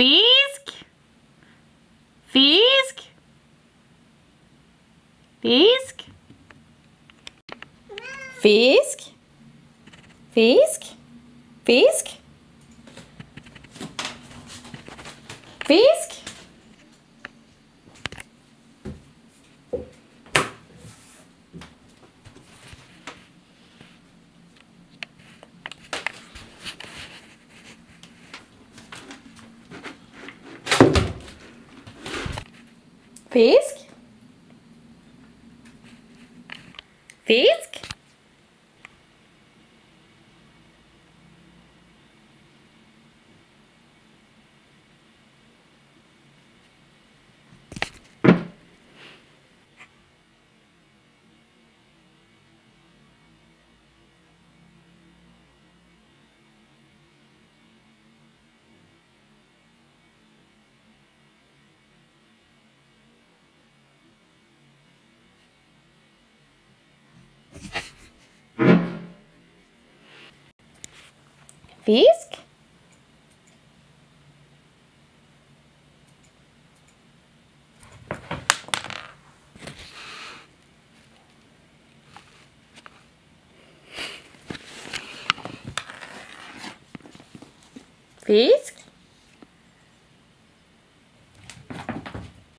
Fisk? Fisk? Fisk? Fisk? Fisk? Fisk? Fisk? Fisk? Fisk? Fisk? Fisk?